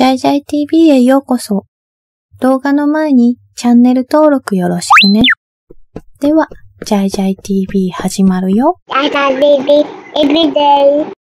ジャイジャイ TV へようこそ。動画の前にチャンネル登録よろしくね。では、ジャイジャイ TV 始まるよ。ジャイジャイ TV everyday。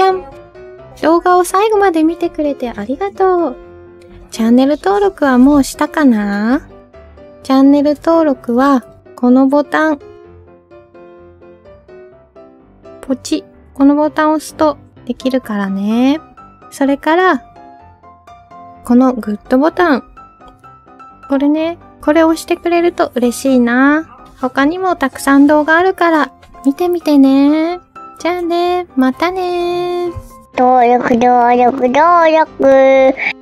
じゃん動画を最後まで見てくれてありがとう。チャンネル登録はもうしたかな？チャンネル登録は、このボタン。ポチ。このボタンを押すとできるからね。それから、このグッドボタン。これね、これを押してくれると嬉しいな。他にもたくさん動画あるから、見てみてね。じゃあね、またね登録登録登録